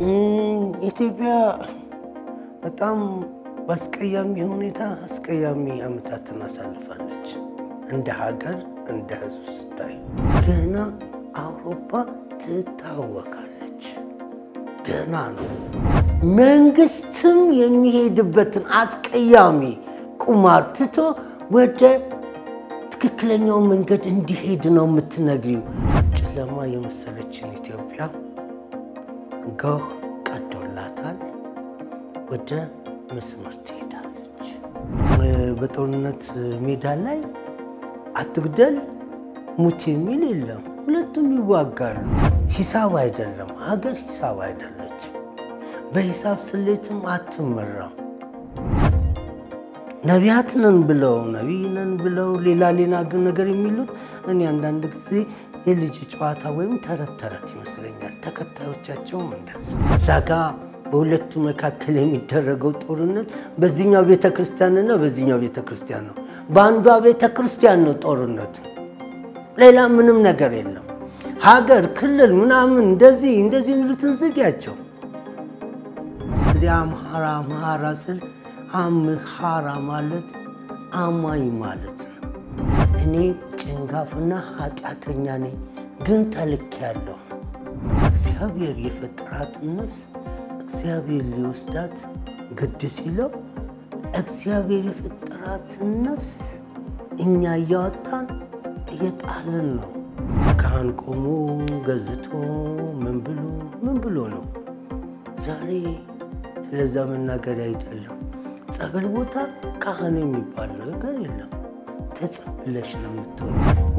ኢትዮጵያ በጣም በአስቀያሚ ሁኔታ አስቀያሚ ዓመታትን አሳልፋለች። እንደ ሀገር እንደ ሕዝብ ስታይ ገና አውሮፓ ትታወቃለች። ገና ነው። መንግስትም የሚሄድበትን አስቀያሚ ቁማር ትቶ ወደ ትክክለኛው መንገድ እንዲሄድ ነው የምትነግሪው። ጨለማ የመሰለችን ኢትዮጵያ ጎህ ቀዶላታል። ወደ መስመር ትሄዳለች። በጦርነት ሜዳ ላይ አትግደል ሙት የሚል የለም። ሁለቱም ይዋጋሉ። ሂሳብ አይደለም፣ ሀገር ሂሳብ አይደለች። በሂሳብ ስሌትም አትመራም። ነቢያት ነን ብለው ነቢይ ነን ብለው ሌላ ሌላ ነገር የሚሉት እኔ አንዳንድ ጊዜ የልጅ ጨዋታ ወይም ተረት ተረት ይመስለኛል። ተከታዮቻቸውም እንደዛ እዛ ጋ በሁለቱ መካከል የሚደረገው ጦርነት በዚህኛው ቤተ ክርስቲያንና በዚህኛው ቤተ ክርስቲያን ነው። በአንዷ ቤተ ክርስቲያን ነው ጦርነቱ፣ ሌላ ምንም ነገር የለም። ሀገር፣ ክልል ምናምን እንደዚህ እንደዚህ የሚሉትን ዝጊያቸው። እዚያ አምሃራ አምሃራ ስል አምሃራ ማለት አማኝ ማለት እኔ ጭንጋፍና ኃጢአተኛ ነኝ፣ ግን ተልኬያለሁ። እግዚአብሔር የፈጠራትን ነፍስ እግዚአብሔር ሊወስዳት ግድ ሲለው እግዚአብሔር የፈጠራትን ነፍስ እኛ እያወጣን እየጣልን ነው። ካህን ቆሞ ገዝቶ ምን ብሎ ምን ብሎ ነው ዛሬ ስለዛ መናገር አይደለም። ጸበል ቦታ ካህን የሚባል ነገር የለም። ተጸብለሽ ነው የምትሆን።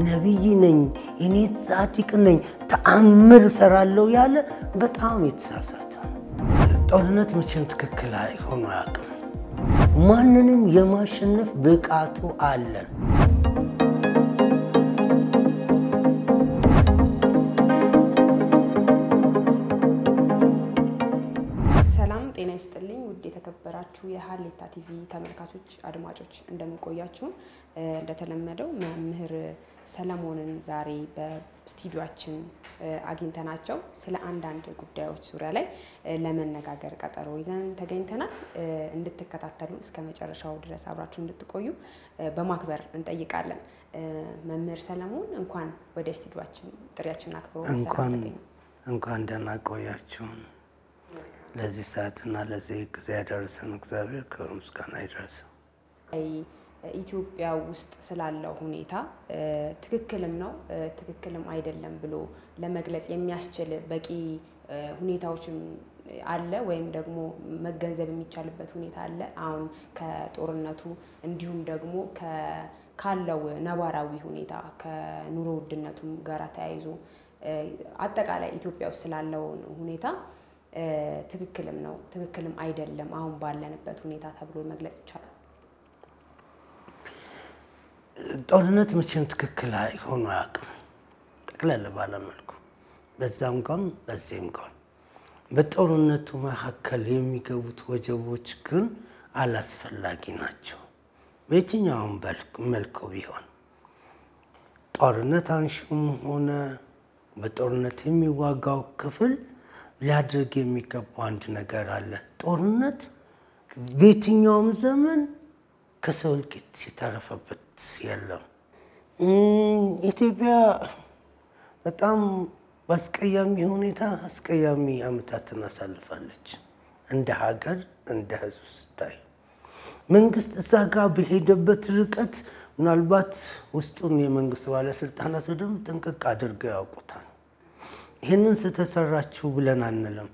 ነቢይ ነኝ እኔ ጻድቅ ነኝ ተአምር እሰራለሁ ያለ በጣም የተሳሳተ ጦርነት መቼም ትክክል ሆኖ አያውቅም። ማንንም የማሸነፍ ብቃቱ አለን። የተከበራችሁ የሀሌታ ቲቪ ተመልካቾች አድማጮች እንደምንቆያችሁ፣ እንደተለመደው መምህር ሰለሞንን ዛሬ በስቱዲዮችን አግኝተናቸው ስለ አንዳንድ ጉዳዮች ዙሪያ ላይ ለመነጋገር ቀጠሮ ይዘን ተገኝተናል። እንድትከታተሉን እስከ መጨረሻው ድረስ አብራችሁ እንድትቆዩ በማክበር እንጠይቃለን። መምህር ሰለሞን እንኳን ወደ ስቱዲዮችን ጥሪያችን አክብሮ እንኳን ደህና ቆያችሁን። ለዚህ ሰዓትና ለዚህ ጊዜ ያደረሰን እግዚአብሔር ክብር ምስጋና ይድረሰው። ኢትዮጵያ ውስጥ ስላለው ሁኔታ ትክክልም ነው ትክክልም አይደለም ብሎ ለመግለጽ የሚያስችል በቂ ሁኔታዎችም አለ ወይም ደግሞ መገንዘብ የሚቻልበት ሁኔታ አለ። አሁን ከጦርነቱ እንዲሁም ደግሞ ካለው ነባራዊ ሁኔታ ከኑሮ ውድነቱም ጋር ተያይዞ አጠቃላይ ኢትዮጵያ ውስጥ ስላለው ሁኔታ ትክክልም ነው ትክክልም አይደለም አሁን ባለንበት ሁኔታ ተብሎ መግለጽ ይቻላል። ጦርነት መቼም ትክክል ሆኖ አያውቅም። ጠቅለል ባለመልኩ በዛም ጎን በዚህም ጎን በጦርነቱ መካከል የሚገቡት ወጀቦች ግን አላስፈላጊ ናቸው። በየትኛውም መልኩ ቢሆን ጦርነት አንሺውም ሆነ በጦርነት የሚዋጋው ክፍል ሊያደርግ የሚገባው አንድ ነገር አለ። ጦርነት በየትኛውም ዘመን ከሰው እልቂት የተረፈበት የለም። ኢትዮጵያ በጣም በአስቀያሚ ሁኔታ አስቀያሚ ዓመታትን አሳልፋለች። እንደ ሀገር እንደ ሕዝብ ስታይ መንግስት እዛ ጋር በሄደበት ርቀት ምናልባት ውስጡን የመንግስት ባለስልጣናት በደንብ ጥንቅቅ አድርገው ያውቁታል። ይህንን ስተሰራችሁ ብለን አንልም።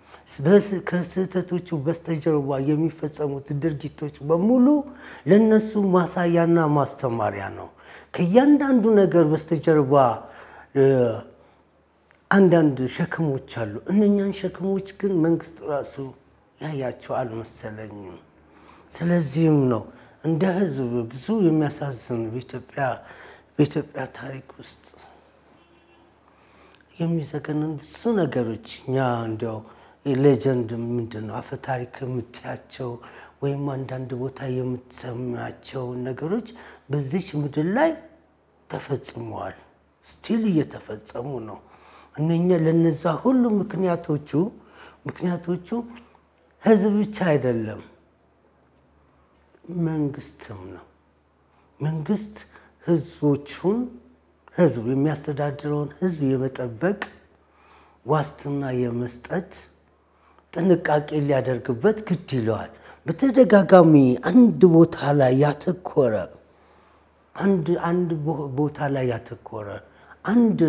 ከስህተቶቹ በስተጀርባ የሚፈጸሙት ድርጊቶች በሙሉ ለነሱ ማሳያና ማስተማሪያ ነው። ከእያንዳንዱ ነገር በስተጀርባ አንዳንድ ሸክሞች አሉ። እነኛን ሸክሞች ግን መንግስት ራሱ ያያቸው አልመሰለኝም። ስለዚህም ነው እንደ ህዝብ ብዙ የሚያሳዝኑ በኢትዮጵያ ታሪክ ውስጥ የሚዘገንን ብዙ ነገሮች እኛ እንዲያው ሌጀንድ ምንድን ነው አፈ ታሪክ የምትያቸው ወይም አንዳንድ ቦታ የምትሰማቸው ነገሮች በዚች ምድር ላይ ተፈጽመዋል። ስቲል እየተፈጸሙ ነው። እነኛ ለነዛ ሁሉ ምክንያቶቹ ምክንያቶቹ ህዝብ ብቻ አይደለም፣ መንግስትም ነው። መንግስት ህዝቦቹን ህዝብ የሚያስተዳድረውን ህዝብ የመጠበቅ ዋስትና የመስጠት ጥንቃቄ ሊያደርግበት ግድ ይለዋል። በተደጋጋሚ አንድ ቦታ ላይ ያተኮረ አንድ አንድ ቦታ ላይ ያተኮረ አንድ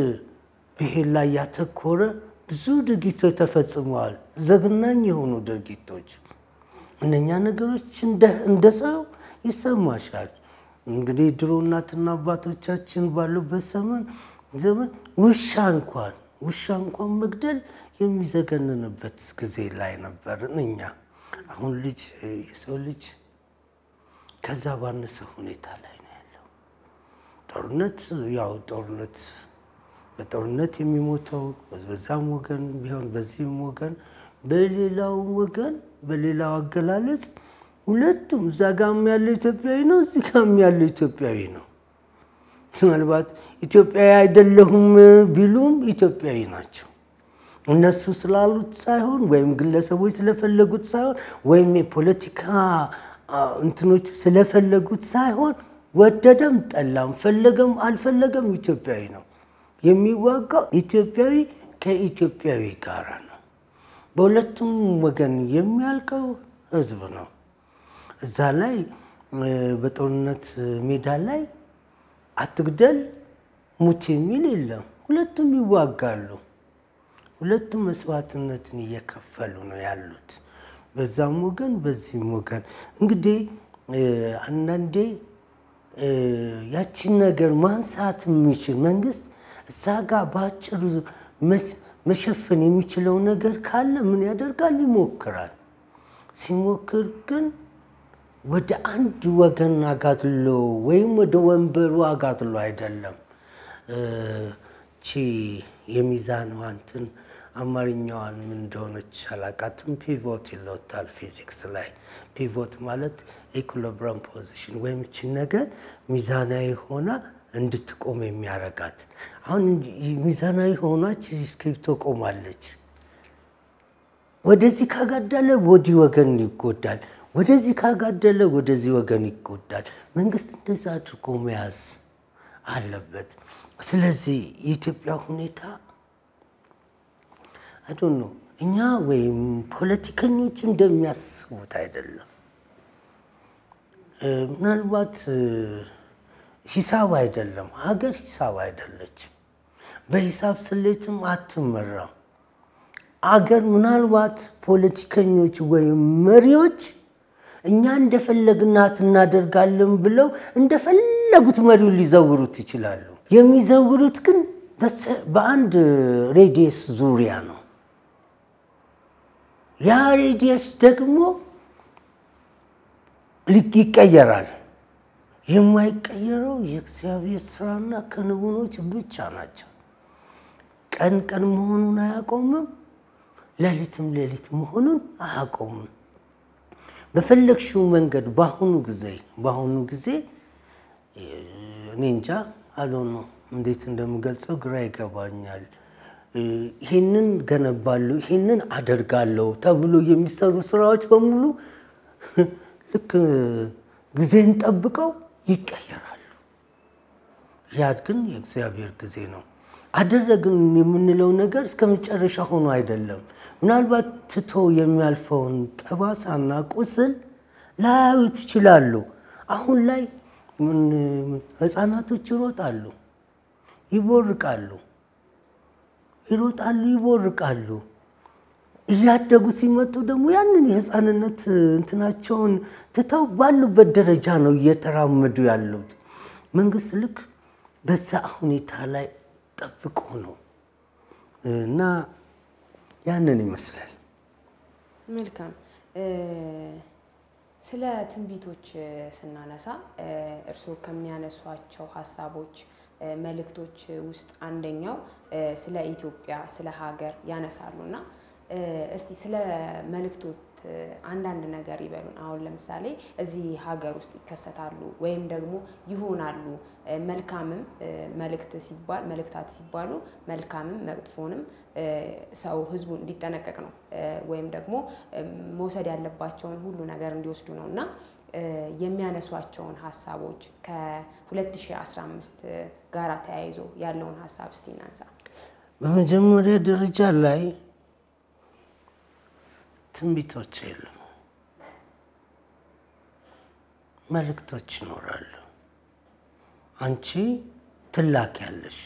ብሔር ላይ ያተኮረ ብዙ ድርጊቶች ተፈጽመዋል። ዘግናኝ የሆኑ ድርጊቶች። እነኛ ነገሮች እንደ ሰው ይሰማሻል። እንግዲህ ድሮ እናትና አባቶቻችን ባሉበት ዘመን ዘመን ውሻ እንኳን ውሻ እንኳን መግደል የሚዘገንንበት ጊዜ ላይ ነበርን እኛ። አሁን ልጅ የሰው ልጅ ከዛ ባነሰ ሁኔታ ላይ ነው ያለው። ጦርነት ያው ጦርነት በጦርነት የሚሞተው በዛም ወገን ቢሆን በዚህም ወገን በሌላው ወገን በሌላው አገላለጽ ሁለቱም እዛ ጋም ያለው ኢትዮጵያዊ ነው፣ እዚህ ጋም ያለው ኢትዮጵያዊ ነው። ምናልባት ኢትዮጵያዊ አይደለሁም ቢሉም ኢትዮጵያዊ ናቸው። እነሱ ስላሉት ሳይሆን ወይም ግለሰቦች ስለፈለጉት ሳይሆን ወይም የፖለቲካ እንትኖቹ ስለፈለጉት ሳይሆን ወደደም ጠላም ፈለገም አልፈለገም ኢትዮጵያዊ ነው። የሚዋጋው ኢትዮጵያዊ ከኢትዮጵያዊ ጋር ነው። በሁለቱም ወገን የሚያልቀው ሕዝብ ነው። እዛ ላይ በጦርነት ሜዳ ላይ አትግደል ሙት የሚል የለም። ሁለቱም ይዋጋሉ። ሁለቱም መስዋዕትነትን እየከፈሉ ነው ያሉት፣ በዛም ወገን በዚህም ወገን። እንግዲህ አንዳንዴ ያቺን ነገር ማንሳት የሚችል መንግስት እዛ ጋር በአጭሩ መሸፈን የሚችለው ነገር ካለ ምን ያደርጋል? ይሞክራል። ሲሞክር ግን ወደ አንድ ወገን አጋድሎ ወይም ወደ ወንበሩ አጋድሎ አይደለም። ቺ የሚዛን እንትን አማርኛዋን ምን እንደሆነች አላቃትም። pivot ይለውታል ፊዚክስ ላይ። pivot ማለት equilibrium position ወይም ቺ ነገር ሚዛናዊ ሆና እንድትቆም የሚያረጋት። አሁን ሚዛናዊ ሆናች እስክሪብቶ ቆማለች። ወደዚህ ካጋደለ ወዲህ ወገን ይጎዳል፣ ወደዚህ ካጋደለ ወደዚህ ወገን ይጎዳል። መንግስት እንደዛ አድርጎ መያዝ አለበት። ስለዚህ የኢትዮጵያ ሁኔታ ነው እኛ ወይም ፖለቲከኞች እንደሚያስቡት አይደለም። ምናልባት ሂሳብ አይደለም፣ ሀገር ሂሳብ አይደለች። በሂሳብ ስሌትም አትመራም። አገር ምናልባት ፖለቲከኞች ወይም መሪዎች እኛ እንደፈለግናት እናደርጋለን ብለው እንደፈለጉት መሪውን ሊዘውሩት ይችላሉ። የሚዘውሩት ግን በአንድ radius ዙሪያ ነው። ያ radius ደግሞ ይቀየራል። የማይቀየረው የእግዚአብሔር ስራና ክንውኖች ብቻ ናቸው። ቀን ቀን መሆኑን አያቆምም፣ ሌሊትም ሌሊት መሆኑን አያቆምም። በፈለግሽው መንገድ በአሁኑ ጊዜ በአሁኑ ጊዜ እኔ እንጃ አልሆነ እንዴት እንደምገልጸው ግራ ይገባኛል። ይህንን ገነባለሁ፣ ይህንን አደርጋለሁ ተብሎ የሚሰሩ ስራዎች በሙሉ ልክ ጊዜን ጠብቀው ይቀየራሉ። ያ ግን የእግዚአብሔር ጊዜ ነው። አደረግን የምንለው ነገር እስከ መጨረሻ ሆኖ አይደለም። ምናልባት ትቶ የሚያልፈውን ጠባሳና ቁስል ላያዩት ይችላሉ። አሁን ላይ ህፃናቶች ይሮጣሉ፣ ይቦርቃሉ፣ ይሮጣሉ፣ ይቦርቃሉ። እያደጉ ሲመጡ ደግሞ ያንን የህፃንነት እንትናቸውን ትተው ባሉበት ደረጃ ነው እየተራመዱ ያሉት። መንግስት ልክ በዛ ሁኔታ ላይ ጠብቆ ነው እና ያንን ይመስላል። መልካም። ስለ ትንቢቶች ስናነሳ እርስዎ ከሚያነሷቸው ሀሳቦች፣ መልእክቶች ውስጥ አንደኛው ስለ ኢትዮጵያ ስለ ሀገር ያነሳሉ እና እስቲ ስለ መልእክቶት አንዳንድ ነገር ይበሉን። አሁን ለምሳሌ እዚህ ሀገር ውስጥ ይከሰታሉ ወይም ደግሞ ይሆናሉ። መልካምም መልእክት ሲባል መልእክታት ሲባሉ መልካምም መጥፎንም ሰው ህዝቡ እንዲጠነቀቅ ነው ወይም ደግሞ መውሰድ ያለባቸውን ሁሉ ነገር እንዲወስዱ ነው እና የሚያነሷቸውን ሀሳቦች ከ2015 ጋር ተያይዞ ያለውን ሀሳብ እስቲ እናንሳ። በመጀመሪያ ደረጃ ላይ ትንቢቶች የሉም፣ መልእክቶች ይኖራሉ። አንቺ ትላኪያለሽ፣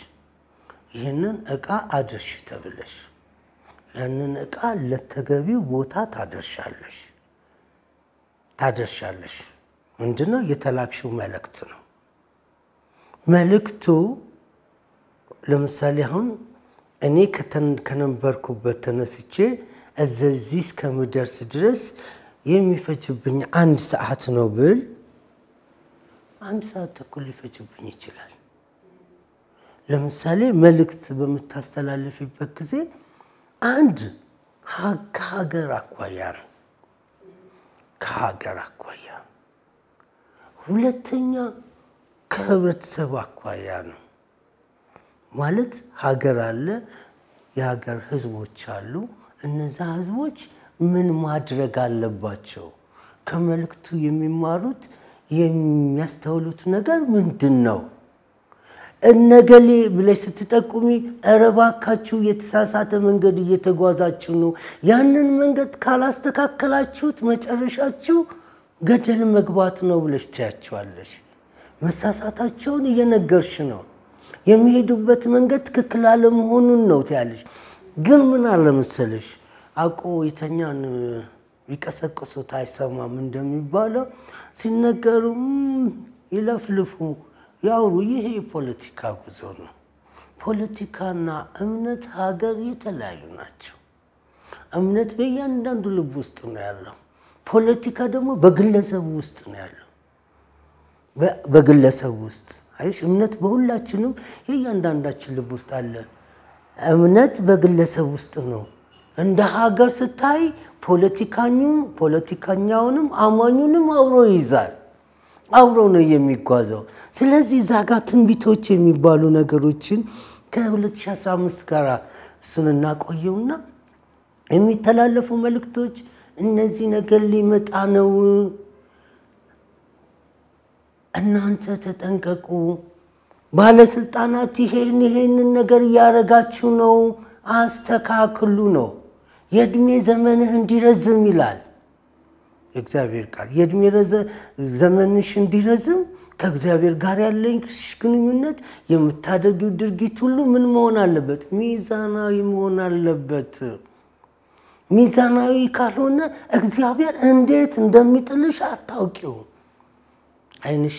ይህንን እቃ አድርሽ ተብለሽ ያንን እቃ ለተገቢው ቦታ ታደርሻለሽ ታደርሻለሽ። ምንድነው የተላክሽው መልእክት ነው። መልእክቱ ለምሳሌ አሁን እኔ ከነበርኩበት ተነስቼ እዘዚህ እስከምደርስ ድረስ የሚፈጅብኝ አንድ ሰዓት ነው ብል አንድ ሰዓት ተኩል ሊፈጅብኝ ይችላል። ለምሳሌ መልእክት በምታስተላልፊበት ጊዜ አንድ ከሀገር አኳያ ከሀገር አኳያ፣ ሁለተኛ ከህብረተሰብ አኳያ ነው። ማለት ሀገር አለ፣ የሀገር ህዝቦች አሉ። እነዛ ህዝቦች ምን ማድረግ አለባቸው? ከመልእክቱ የሚማሩት የሚያስተውሉት ነገር ምንድን ነው? እነገሌ ብለሽ ስትጠቁሚ ኧረ እባካችሁ የተሳሳተ መንገድ እየተጓዛችሁ ነው፣ ያንን መንገድ ካላስተካከላችሁት መጨረሻችሁ ገደል መግባት ነው ብለሽ ትያቸዋለሽ። መሳሳታቸውን እየነገርሽ ነው። የሚሄዱበት መንገድ ትክክል አለመሆኑን ነው ትያለሽ። ግን ምን አለ መሰለሽ አውቆ የተኛን ቢቀሰቅሱት አይሰማም እንደሚባለው ሲነገሩ ይለፍልፉ ያውሩ። ይሄ የፖለቲካ ጉዞ ነው። ፖለቲካና እምነት ሀገር የተለያዩ ናቸው። እምነት በእያንዳንዱ ልብ ውስጥ ነው ያለው። ፖለቲካ ደግሞ በግለሰቡ ውስጥ ነው ያለው። በግለሰቡ ውስጥ አይሽ እምነት በሁላችንም የእያንዳንዳችን ልብ ውስጥ አለ። እምነት በግለሰብ ውስጥ ነው። እንደ ሀገር ስታይ ፖለቲከኛውንም አማኙንም አብሮ ይይዛል። አብሮ ነው የሚጓዘው። ስለዚህ እዛ ጋር ትንቢቶች የሚባሉ ነገሮችን ከ2015 ጋር እሱን እናቆየውና የሚተላለፉ መልእክቶች እነዚህ ነገር ሊመጣ ነው፣ እናንተ ተጠንቀቁ፣ ባለስልጣናት ይሄን ይሄንን ነገር እያደረጋችሁ ነው፣ አስተካክሉ ነው። የእድሜ ዘመንህ እንዲረዝም ይላል የእግዚአብሔር ቃል። የእድሜ ዘመንሽ እንዲረዝም ከእግዚአብሔር ጋር ያለኝ ግንኙነት የምታደርጊው ድርጊት ሁሉ ምን መሆን አለበት? ሚዛናዊ መሆን አለበት። ሚዛናዊ ካልሆነ እግዚአብሔር እንዴት እንደሚጥልሽ አታውቂው። ዓይንሽ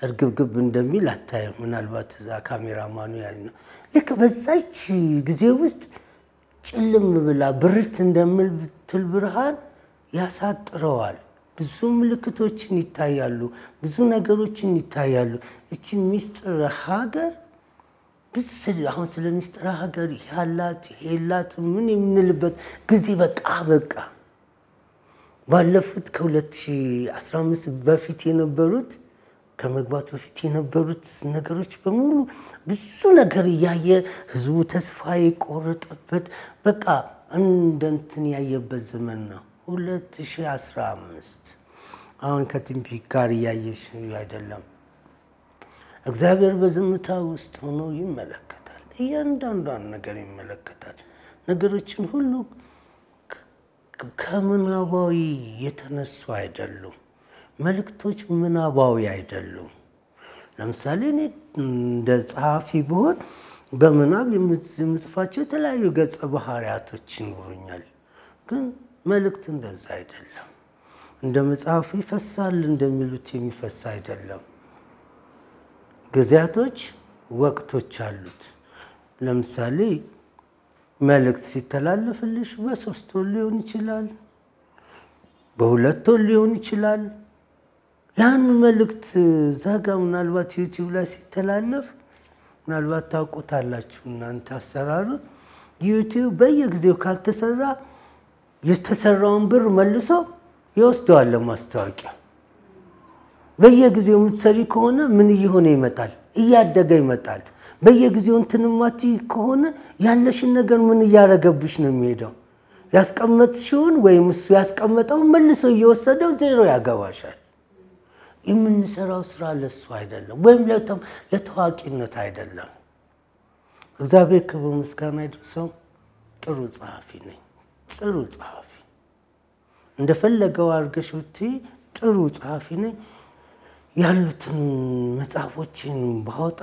እርግብግብ እንደሚል አታይም። ምናልባት እዛ ካሜራማኑ ያ ነው። ልክ በዛች ጊዜ ውስጥ ጭልም ብላ ብርት እንደምትል ብርሃን ያሳጥረዋል። ብዙ ምልክቶችን ይታያሉ፣ ብዙ ነገሮችን ይታያሉ። እቺ ሚስጥር ሀገር አሁን ስለ ሚስጥር ሀገር ያላት የላት ምን የምንልበት ጊዜ በቃ በቃ ባለፉት ከ2015 በፊት የነበሩት ከመግባት በፊት የነበሩት ነገሮች በሙሉ ብዙ ነገር እያየ ህዝቡ ተስፋ የቆረጠበት በቃ እንደ እንትን ያየበት ዘመን ነው 2015 አሁን ከትንቢት ጋር እያየሽ አይደለም። እግዚአብሔር በዝምታ ውስጥ ሆኖ ይመለከታል። እያንዳንዷን ነገር ይመለከታል። ነገሮችን ሁሉ ከምናባዊ የተነሱ አይደሉም። መልእክቶች ምናባዊ አይደሉም። ለምሳሌ እኔ እንደ ጸሐፊ ብሆን በምናብ የምጽፋቸው የተለያዩ ገጸ ባህሪያቶች ይኖሩኛል። ግን መልእክት እንደዛ አይደለም። እንደ መጽሐፉ ይፈሳል እንደሚሉት የሚፈሳ አይደለም። ጊዜያቶች፣ ወቅቶች አሉት። ለምሳሌ መልእክት ሲተላለፍልሽ በሶስት ወር ሊሆን ይችላል፣ በሁለት ወር ሊሆን ይችላል። ያን መልእክት ዛጋ ምናልባት ዩቲዩብ ላይ ሲተላለፍ ምናልባት ታውቁታላችሁ እናንተ አሰራሩ ዩቲዩብ በየጊዜው ካልተሰራ የተሰራውን ብር መልሶ ይወስደዋል ለማስታወቂያ። በየጊዜው የምትሰሪ ከሆነ ምን እየሆነ ይመጣል? እያደገ ይመጣል። በየጊዜው እንትን የማትይ ከሆነ ያለሽን ነገር ምን እያደረገብሽ ነው የሚሄደው? ያስቀመጥሽውን ወይም እሱ ያስቀመጠውን መልሶ እየወሰደው ዜሮ ያገባሻል። የምንሰራው ስራ ለሱ አይደለም፣ ወይም ለታዋቂነት አይደለም። እግዚአብሔር ክብር ምስጋና ይድረሰው። ጥሩ ጸሐፊ ነኝ፣ ጥሩ ጸሐፊ እንደፈለገው አድርገሽ ብትይ ጥሩ ጸሐፊ ነኝ። ያሉትን መጽሐፎችን ባወጣ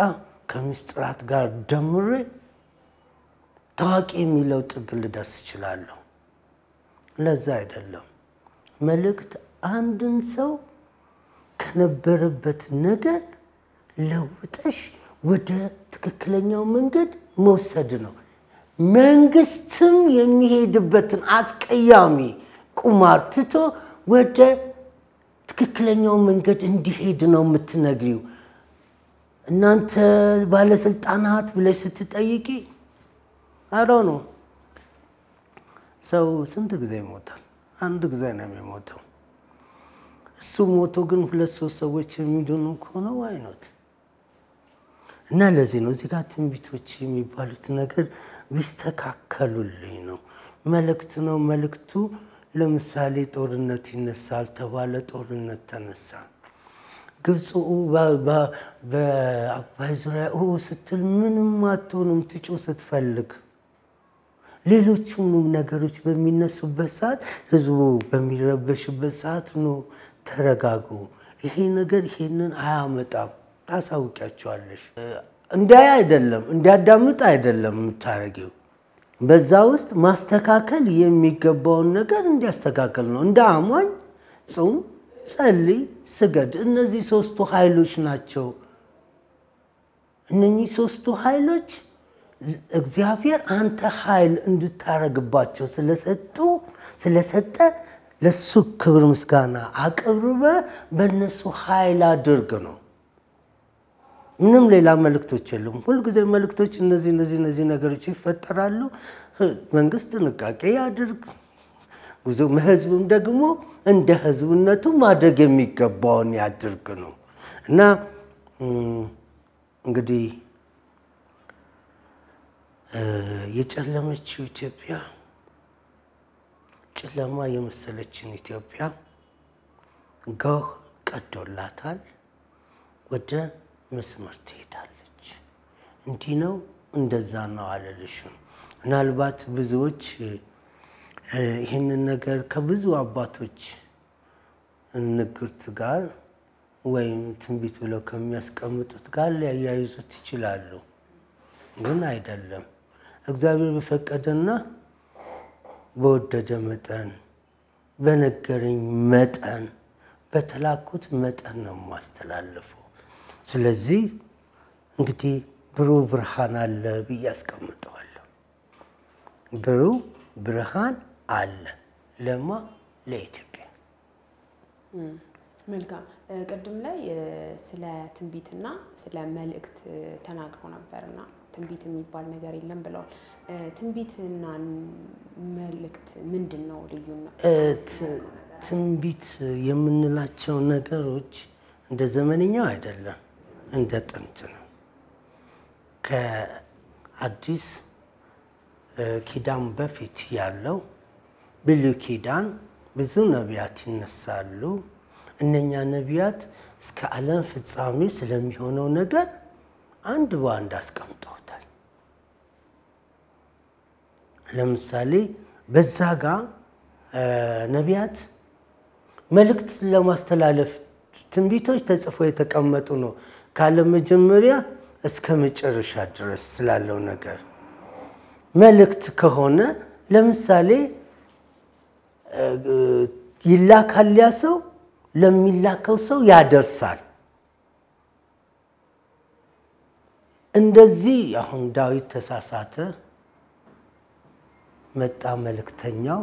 ከምስጢራት ጋር ደምሬ ታዋቂ የሚለው ጥግ ልደርስ እችላለሁ። ለዛ አይደለም መልእክት አንድን ሰው ከነበረበት ነገር ለውጠሽ ወደ ትክክለኛው መንገድ መውሰድ ነው። መንግስትም የሚሄድበትን አስቀያሚ ቁማር ትቶ ወደ ትክክለኛው መንገድ እንዲሄድ ነው የምትነግሪው። እናንተ ባለስልጣናት ብለሽ ስትጠይቂ አሮ ነው ሰው ስንት ጊዜ ይሞታል? አንድ ጊዜ ነው የሚሞተው። እሱ ሞቶ ግን ሁለት ሶስት ሰዎች የሚድኑ ከሆነ ዋይኖት እና ለዚህ ነው እዚህ ጋር ትንቢቶች የሚባሉት ነገር ቢስተካከሉልኝ ነው። መልእክት ነው መልእክቱ። ለምሳሌ ጦርነት ይነሳል ተባለ፣ ጦርነት ተነሳ። ግብፅ በአባይ ዙሪያ ስትል ምንም አትሆንም ትጮ ስትፈልግ ሌሎቹንም ነገሮች በሚነሱበት ሰዓት ህዝቡ በሚረበሽበት ሰዓት ኖ ተረጋጉ፣ ይሄ ነገር ይሄንን አያመጣም ታሳውቂያቸዋለሽ። እንዲያይ አይደለም እንዲያዳምጥ አይደለም የምታረጊው፣ በዛ ውስጥ ማስተካከል የሚገባውን ነገር እንዲያስተካከል ነው። እንደ አማኝ ጹም፣ ጸልይ፣ ስገድ። እነዚህ ሶስቱ ኃይሎች ናቸው። እነኚህ ሶስቱ ኃይሎች እግዚአብሔር አንተ ኃይል እንድታረግባቸው ስለሰጡ ስለሰጠ ለሱ ክብር ምስጋና አቅርበ በእነሱ ኃይል አድርግ ነው። ምንም ሌላ መልእክቶች የሉም። ሁልጊዜ መልእክቶች እነዚህ እነዚህ እነዚህ ነገሮች ይፈጠራሉ። መንግስት ጥንቃቄ ያድርግ፣ ብዙ ህዝብም ደግሞ እንደ ህዝብነቱ ማድረግ የሚገባውን ያድርግ ነው እና እንግዲህ የጨለመችው ኢትዮጵያ ጨለማ የመሰለችን ኢትዮጵያ ጎህ ቀዶላታል። ወደ መስመር ትሄዳለች። እንዲህ ነው እንደዛ ነው አልልሽም። ምናልባት ብዙዎች ይህንን ነገር ከብዙ አባቶች ንግርት ጋር ወይም ትንቢት ብለው ከሚያስቀምጡት ጋር ሊያያይዙት ይችላሉ። ግን አይደለም። እግዚአብሔር በፈቀደና በወደደ መጠን በነገረኝ መጠን በተላኩት መጠን ነው የማስተላለፈው። ስለዚህ እንግዲህ ብሩህ ብርሃን አለ ብዬ አስቀምጠዋለሁ። ብሩህ ብርሃን አለ ለማ ለኢትዮጵያ። መልካም። ቅድም ላይ ስለ ትንቢትና ስለ መልእክት ተናግረው ነበርና ትንቢት የሚባል ነገር የለም ብለዋል። ትንቢትና መልእክት ምንድን ነው ልዩነት? ትንቢት የምንላቸው ነገሮች እንደ ዘመንኛው አይደለም፣ እንደ ጥንት ነው። ከአዲስ ኪዳን በፊት ያለው ብሉይ ኪዳን ብዙ ነቢያት ይነሳሉ። እነኛ ነቢያት እስከ ዓለም ፍጻሜ ስለሚሆነው ነገር አንድ በአንድ አስቀምጠውታል። ለምሳሌ በዛ ጋር ነቢያት መልእክት ለማስተላለፍ ትንቢቶች ተጽፎ የተቀመጡ ነው። ካለም መጀመሪያ እስከ መጨረሻ ድረስ ስላለው ነገር መልእክት ከሆነ ለምሳሌ ይላካል ያ ሰው ለሚላከው ሰው ያደርሳል። እንደዚህ አሁን ዳዊት ተሳሳተ፣ መጣ መልእክተኛው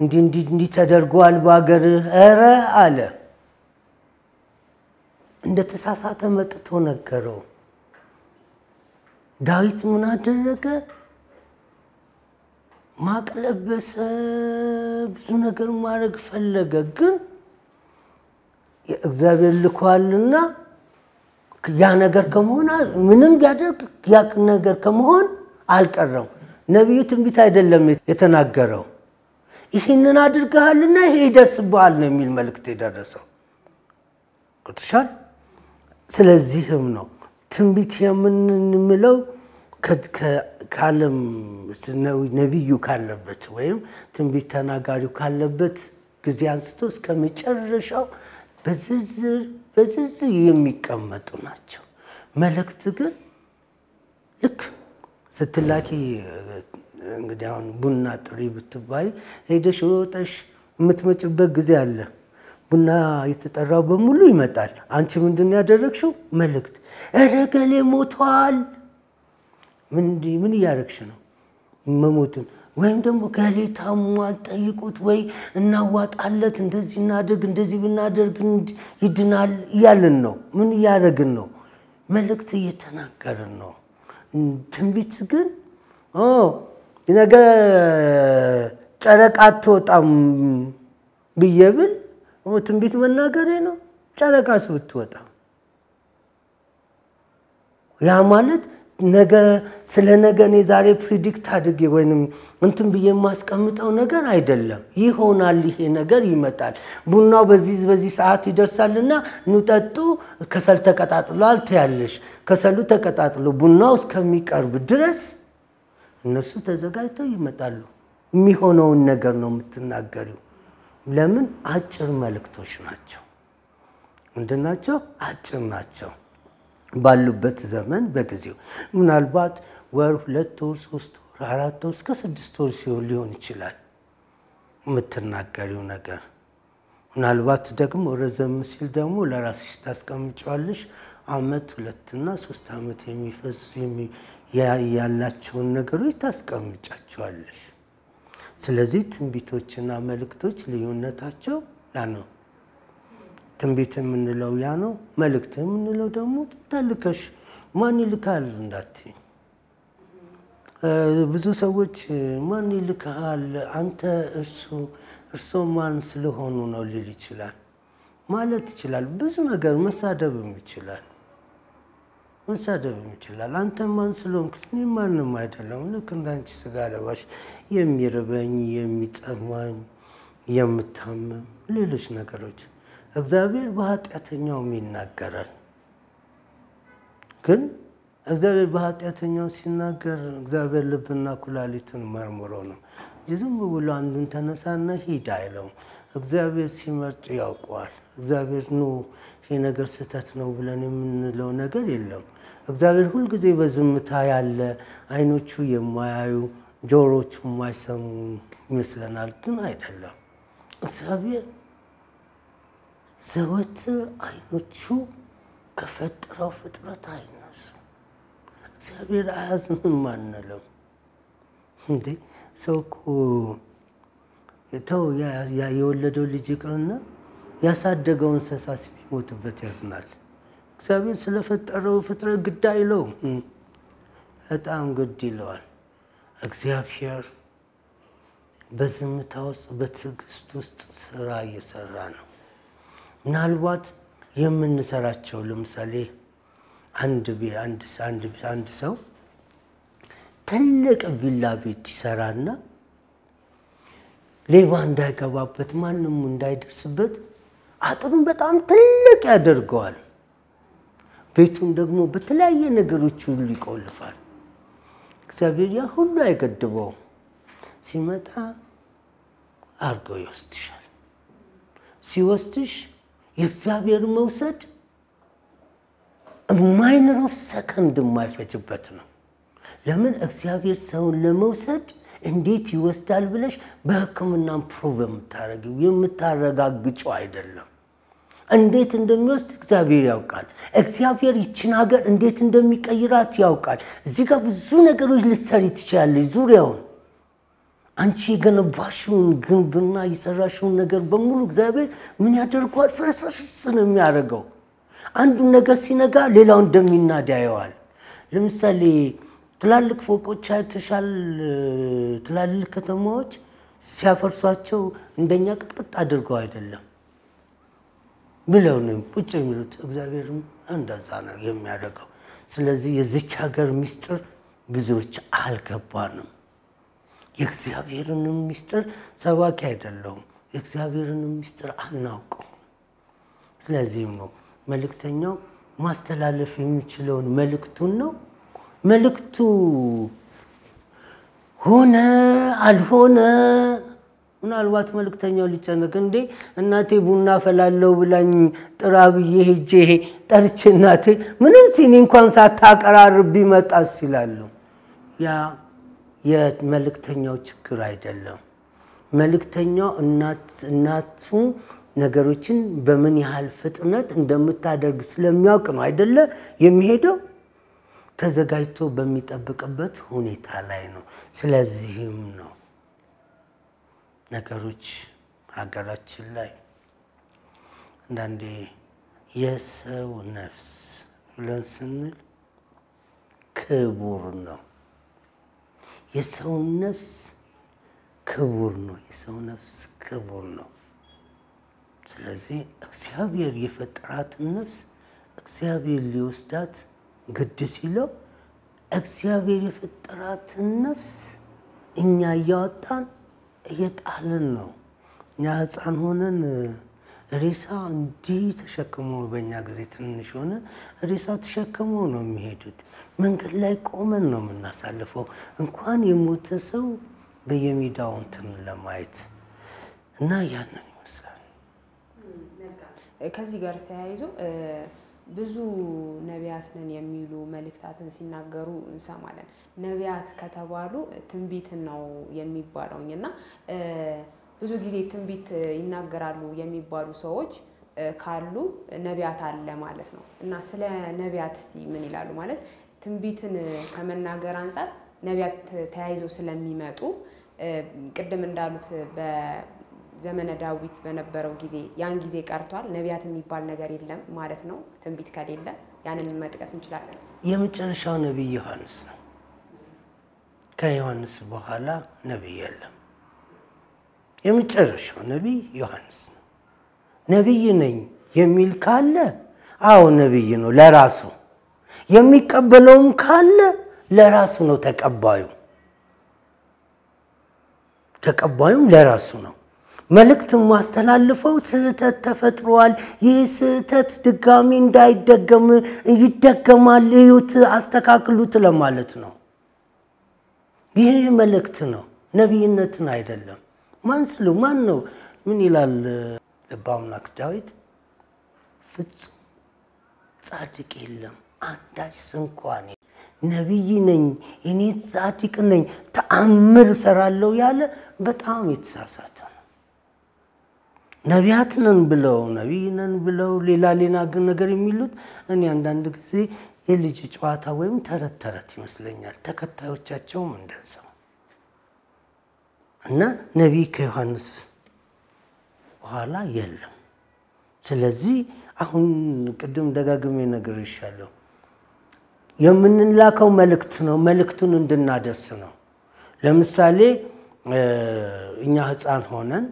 እንዲህ እንዲህ እንዲህ ተደርጓል በአገርህ ኧረ አለ። እንደ ተሳሳተ መጥቶ ነገረው። ዳዊት ምን አደረገ? ማቅለበሰ ብዙ ነገር ማድረግ ፈለገ። ግን እግዚአብሔር ልኳልና ያ ነገር ከመሆን ምንም ቢያደርግ ያ ነገር ከመሆን አልቀረም። ነቢዩ ትንቢት አይደለም የተናገረው፣ ይህንን አድርገሃልና ይሄ ይደርስብሃል ነው የሚል መልእክት የደረሰው ቅዱሻል። ስለዚህም ነው ትንቢት የምንምለው ከዓለም ነቢዩ ካለበት ወይም ትንቢት ተናጋሪው ካለበት ጊዜ አንስቶ እስከ መጨረሻው በዝርዝር የሚቀመጡ ናቸው። መልእክት ግን ልክ ስትላኪ እንግዲህ አሁን ቡና ጥሪ ብትባይ ሄደሽ ወጠሽ የምትመጭበት ጊዜ አለ። ቡና የተጠራው በሙሉ ይመጣል። አንቺ ምንድን ያደረግሽው? መልእክት ኧረ ገሌ ሞቷል። ምን እያደረግሽ ነው? መሞትን ወይም ደግሞ ገሌ ታሟል ጠይቁት፣ ወይ እናዋጣለት፣ እንደዚህ እናድርግ፣ እንደዚህ ብናደርግ ይድናል እያልን ነው። ምን እያደረግን ነው? መልእክት እየተናገርን ነው። ትንቢት ግን ነገ ጨረቃ አትወጣም ብዬ ብል ትንቢት መናገሬ ነው። ጨረቃስ ብትወጣ ያ ማለት ነገ ስለ ነገ እኔ ዛሬ predict አድርጌ ወይም እንትን ብዬ የማስቀምጠው ነገር አይደለም። ይሆናል፣ ይሄ ነገር ይመጣል። ቡናው በዚህ በዚህ ሰዓት ይደርሳልና ኑ ጠጡ፣ ከሰል ተቀጣጥሏል ትያለሽ። ከሰሉ ተቀጣጥሎ ቡናው እስከሚቀርብ ድረስ እነሱ ተዘጋጅተው ይመጣሉ። የሚሆነውን ነገር ነው የምትናገሪው። ለምን? አጭር መልእክቶች ናቸው። ምንድን ናቸው? አጭር ናቸው። ባሉበት ዘመን በጊዜው ምናልባት ወር፣ ሁለት ወር፣ ሶስት ወር፣ አራት ወር እስከ ስድስት ወር ሲሆን ሊሆን ይችላል የምትናገሪው ነገር። ምናልባት ደግሞ ረዘም ሲል ደግሞ ለራስሽ ታስቀምጫዋለሽ። አመት ሁለትና ሶስት አመት የሚፈስ ያላቸውን ነገሮች ታስቀምጫቸዋለሽ። ስለዚህ ትንቢቶችና መልእክቶች ልዩነታቸው ያ ነው። ትንቢት የምንለው ያ ነው። መልእክት የምንለው ደግሞ ተልከሽ ማን ይልካል እንዳትዪ። ብዙ ሰዎች ማን ይልካል አንተ እርሱ እርሶ ማን ስለሆኑ ነው ሊል ይችላል ማለት ይችላል። ብዙ ነገር መሳደብም ይችላል መሳደብም ይችላል። አንተ ማን ስለሆንክ እኔ ማንም አይደለም፣ ልክ እንዳንቺ ስጋ ለባሽ የሚርበኝ የሚጠማኝ የምታመም ሌሎች ነገሮች እግዚአብሔር በኃጢአተኛውም ይናገራል። ግን እግዚአብሔር በኃጢአተኛው ሲናገር እግዚአብሔር ልብና ኩላሊትን መርምሮ ነው እንጂ ዝም ብሎ አንዱን ተነሳና ሂድ አይለውም። እግዚአብሔር ሲመርጥ ያውቀዋል። እግዚአብሔር ኑ ይሄ ነገር ስህተት ነው ብለን የምንለው ነገር የለም። እግዚአብሔር ሁልጊዜ በዝምታ ያለ አይኖቹ የማያዩ ጆሮቹ የማይሰሙ ይመስለናል፣ ግን አይደለም። እግዚአብሔር ዘወትር አይኖቹ ከፈጠረው ፍጥረት አይነሱ። እግዚአብሔር አያዝንም አንለው እንዴ? ሰው እኮ ተው የወለደው ልጅ ይቅርና ያሳደገው እንስሳ ቢሞትበት ያዝናል። እግዚአብሔር ስለፈጠረው ፍጥረት ግድ አይለውም፣ በጣም ግድ ይለዋል። እግዚአብሔር በዝምታ ውስጥ በትዕግስት ውስጥ ስራ እየሰራ ነው። ምናልባት የምንሰራቸው ለምሳሌ አንድ አንድ ሰው ትልቅ ቪላ ቤት ይሰራና ሌባ እንዳይገባበት ማንም እንዳይደርስበት አጥሩን በጣም ትልቅ ያደርገዋል። ቤቱን ደግሞ በተለያየ ነገሮች ሁሉ ይቆልፋል። እግዚአብሔር ያ ሁሉ አይገድበውም። ሲመጣ አርገው ይወስድሻል። ሲወስድሽ የእግዚአብሔር መውሰድ minor of second የማይፈጅበት ነው። ለምን እግዚአብሔር ሰውን ለመውሰድ እንዴት ይወስዳል ብለሽ በሕክምናም ፕሮቭ የምታረጊው የምታረጋግጨው አይደለም። እንዴት እንደሚወስድ እግዚአብሔር ያውቃል። እግዚአብሔር ይችን ሀገር እንዴት እንደሚቀይራት ያውቃል። እዚህ ጋር ብዙ ነገሮች ልትሰሪ ትችላለች። ዙሪያውን አንቺ የገነባሽውን ግንብና የሰራሽውን ነገር በሙሉ እግዚአብሔር ምን ያደርገዋል? ፍርስርስ ነው የሚያደርገው። አንዱን ነገር ሲነጋ ሌላው እንደሚናድ ያየዋል። ለምሳሌ ትላልቅ ፎቆች አይተሻል? ትላልቅ ከተማዎች ሲያፈርሷቸው እንደኛ ቅጥቅጥ አድርገው አይደለም ብለው ነው ቁጭ የሚሉት። እግዚአብሔርም እንደዛ ነው የሚያደርገው። ስለዚህ የዚች ሀገር ምስጢር ብዙዎች አልገባንም። የእግዚአብሔርንም ምስጢር ሰባኪ አይደለሁም። የእግዚአብሔርንም ምስጢር አናውቀው። ስለዚህም ነው መልእክተኛው ማስተላለፍ የሚችለውን መልእክቱን ነው። መልእክቱ ሆነ አልሆነ ምናልባት መልእክተኛው ሊጨነቅ እንዴ እናቴ ቡና ፈላለው ብላኝ ጥራ ብዬ ሄጄ ጠርቼ እናቴ ምንም ሲኒ እንኳን ሳታቀራርብ ቢመጣስ ይላሉ። ያ የመልእክተኛው ችግር አይደለም። መልእክተኛው እናቱ ነገሮችን በምን ያህል ፍጥነት እንደምታደርግ ስለሚያውቅ ነው አይደለ የሚሄደው ተዘጋጅቶ በሚጠብቅበት ሁኔታ ላይ ነው። ስለዚህም ነው ነገሮች ሀገራችን ላይ አንዳንዴ የሰው ነፍስ ብለን ስንል ክቡር ነው። የሰው ነፍስ ክቡር ነው። የሰው ነፍስ ክቡር ነው። ስለዚህ እግዚአብሔር የፈጠራትን ነፍስ እግዚአብሔር ሊወስዳት ግድ ሲለው እግዚአብሔር የፈጠራትን ነፍስ እኛ እያወጣን እየጣልን ነው። እኛ ሕፃን ሆነን ሬሳ እንዲህ ተሸክሞ በእኛ ጊዜ ትንሽ ሆነ ሬሳ ተሸክሞ ነው የሚሄዱት። መንገድ ላይ ቆመን ነው የምናሳልፈው። እንኳን የሞተ ሰው በየሜዳው እንትን ለማየት እና ያንን ይመስላል። ከዚህ ጋር ተያይዞ ብዙ ነቢያት ነን የሚሉ መልእክታትን ሲናገሩ እንሰማለን። ነቢያት ከተባሉ ትንቢትን ነው የሚባለውኝ እና ብዙ ጊዜ ትንቢት ይናገራሉ የሚባሉ ሰዎች ካሉ ነቢያት አለ ማለት ነው እና ስለ ነቢያት እስቲ ምን ይላሉ? ማለት ትንቢትን ከመናገር አንጻር ነቢያት ተያይዘው ስለሚመጡ ቅድም እንዳሉት በዘመነ ዳዊት በነበረው ጊዜ ያን ጊዜ ቀርቷል። ነቢያት የሚባል ነገር የለም ማለት ነው። ትንቢት ከሌለ ያንን መጥቀስ እንችላለን። የመጨረሻው ነቢይ ዮሐንስ ነው። ከዮሐንስ በኋላ ነቢይ የለም። የመጨረሻው ነቢይ ዮሐንስ ነው። ነቢይ ነኝ የሚል ካለ አዎ ነቢይ ነው ለራሱ። የሚቀበለውም ካለ ለራሱ ነው ተቀባዩ። ተቀባዩም ለራሱ ነው። መልእክት ማስተላልፈው ስህተት ተፈጥሯል፣ ይህ ስህተት ድጋሚ እንዳይደገም ይደገማል፣ እዩት፣ አስተካክሉት ለማለት ነው። ይህ መልእክት ነው፣ ነቢይነትን አይደለም። ማን ስሉ ማን ነው? ምን ይላል ልበ አምላክ ዳዊት? ፍጹም ጻድቅ የለም አንዳች ስንኳን ነቢይ ነኝ እኔ ጻድቅ ነኝ ተአምር እሰራለሁ ያለ በጣም የተሳሳተ ነቢያት ነን ብለው ነቢይ ነን ብለው ሌላ ሌላ ነገር የሚሉት እኔ አንዳንድ ጊዜ የልጅ ጨዋታ ወይም ተረት ተረት ይመስለኛል። ተከታዮቻቸውም እንደዛው እና ነቢይ ከዮሐንስ በኋላ የለም። ስለዚህ አሁን ቅድም ደጋግሜ ነገር ይሻለሁ የምንላከው መልእክት ነው። መልእክቱን እንድናደርስ ነው። ለምሳሌ እኛ ሕፃን ሆነን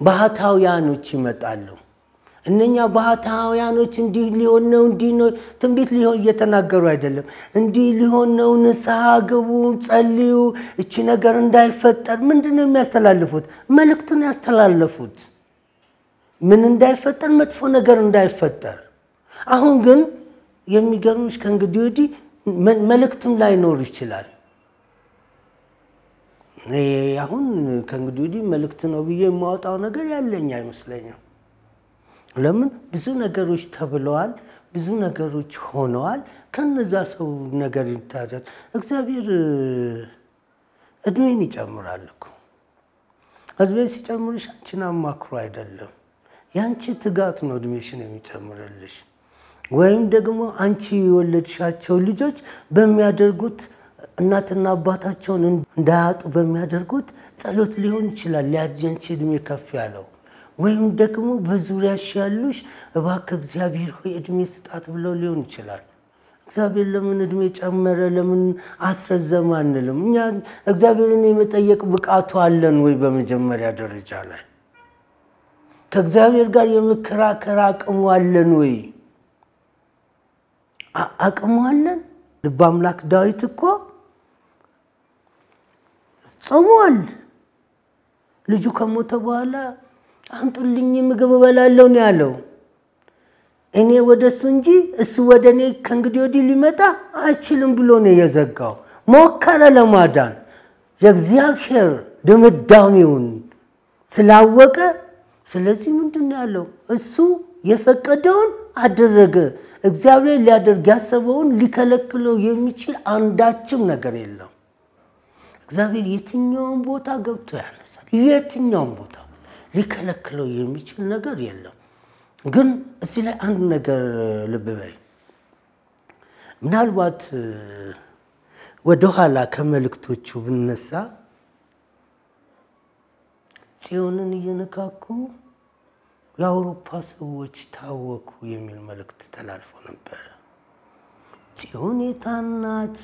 ባህታውያኖች ይመጣሉ። እነኛ ባህታውያኖች እንዲህ ሊሆን ነው እንዲህ ነው ትንቢት ሊሆን እየተናገሩ አይደለም። እንዲህ ሊሆን ነው፣ ንስሐ ግቡ፣ ጸልዩ፣ እቺ ነገር እንዳይፈጠር ምንድን ነው የሚያስተላልፉት? መልእክትን ያስተላለፉት ምን እንዳይፈጠር፣ መጥፎ ነገር እንዳይፈጠር። አሁን ግን የሚገርምሽ ከእንግዲህ ወዲህ መልእክትም ላይኖር ይችላል። አሁን ከእንግዲህ ወዲህ መልእክት ነው ብዬ የማወጣው ነገር ያለኝ አይመስለኝም። ለምን ብዙ ነገሮች ተብለዋል፣ ብዙ ነገሮች ሆነዋል። ከነዛ ሰው ነገር ይታደል እግዚአብሔር እድሜን ይጨምራል እኮ እድሜ ሲጨምርሽ አንቺን አማክሮ አይደለም፣ የአንቺ ትጋት ነው እድሜሽን የሚጨምርልሽ ወይም ደግሞ አንቺ የወለድሻቸው ልጆች በሚያደርጉት እናትና አባታቸውን እንዳያጡ በሚያደርጉት ጸሎት ሊሆን ይችላል ያንቺ እድሜ ከፍ ያለው። ወይም ደግሞ በዙሪያሽ ያሉሽ እባክህ እግዚአብሔር ሆይ እድሜ ስጣት ብለው ሊሆን ይችላል። እግዚአብሔር ለምን እድሜ ጨመረ፣ ለምን አስረዘመ አንልም። እኛ እግዚአብሔርን የመጠየቅ ብቃቱ አለን ወይ? በመጀመሪያ ደረጃ ላይ ከእግዚአብሔር ጋር የመከራከር አቅሙ አለን ወይ? አቅሙ አለን? ልበ አምላክ ዳዊት እኮ ጾሟል። ልጁ ከሞተ በኋላ አምጡልኝ ምግብ እበላለሁ ነው ያለው። እኔ ወደ እሱ እንጂ እሱ ወደ እኔ ከእንግዲህ ወዲህ ሊመጣ አይችልም ብሎ ነው የዘጋው። ሞከረ ለማዳን የእግዚአብሔር ድምዳሜውን ስላወቀ፣ ስለዚህ ምንድን ነው ያለው? እሱ የፈቀደውን አደረገ። እግዚአብሔር ሊያደርግ ያሰበውን ሊከለክለው የሚችል አንዳችም ነገር የለም። እግዚአብሔር የትኛውን ቦታ ገብቶ ያነሳል። የትኛውን ቦታ ሊከለክለው የሚችል ነገር የለም። ግን እዚህ ላይ አንድ ነገር ልብ በይ። ምናልባት ወደኋላ ከመልእክቶቹ ብነሳ ጽዮንን እየነካኩ የአውሮፓ ሰዎች ታወኩ የሚል መልእክት ተላልፎ ነበረ። ጽዮን የታናት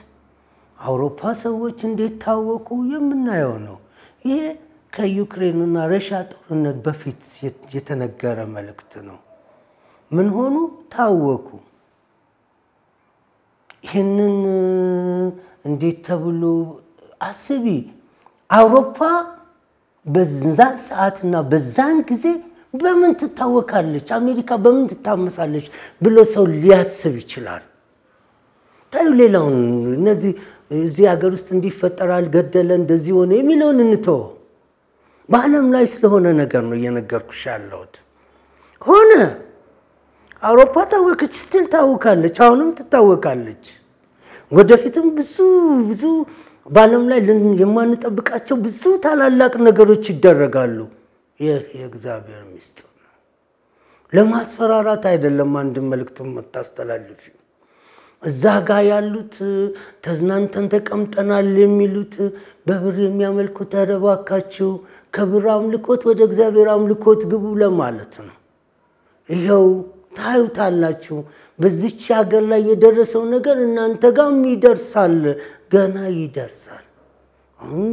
አውሮፓ ሰዎች እንዴት ታወቁ የምናየው ነው። ይሄ ከዩክሬንና ረሻ ጦርነት በፊት የተነገረ መልእክት ነው። ምን ሆኑ? ታወኩ። ይህንን እንዴት ተብሎ አስቢ። አውሮፓ በዛን ሰዓትና በዛን ጊዜ በምን ትታወካለች፣ አሜሪካ በምን ትታመሳለች ብሎ ሰው ሊያስብ ይችላል። ታዩ ሌላውን እነዚህ እዚህ ሀገር ውስጥ እንዲፈጠራል ገደለ፣ እንደዚህ ሆነ የሚለውን እንተወ። በዓለም ላይ ስለሆነ ነገር ነው እየነገርኩሽ ያለሁት። ሆነ አውሮፓ ታወከች፣ ስትል ታወካለች፣ አሁንም ትታወቃለች። ወደፊትም ብዙ ብዙ በዓለም ላይ የማንጠብቃቸው ብዙ ታላላቅ ነገሮች ይደረጋሉ። ይህ የእግዚአብሔር ምስጢር ነው። ለማስፈራራት አይደለም። አንድ መልእክት የምታስተላልፊ እዛ ጋ ያሉት ተዝናንተን ተቀምጠናል የሚሉት በብር የሚያመልኩት ኧረ እባካችሁ ከብር አምልኮት ወደ እግዚአብሔር አምልኮት ግቡ ለማለት ነው። ይኸው ታዩታላችሁ። በዚች ሀገር ላይ የደረሰው ነገር እናንተ ጋርም ይደርሳል፣ ገና ይደርሳል። አሁን